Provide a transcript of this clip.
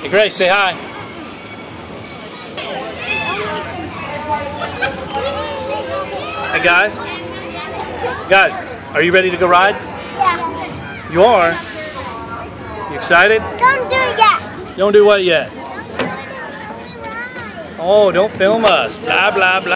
Hey Grace, say hi. Hey guys. Guys, are you ready to go ride? Yeah. You are? You excited? Don't do it yet. Don't do what yet? Oh, don't film us. Blah, blah, blah.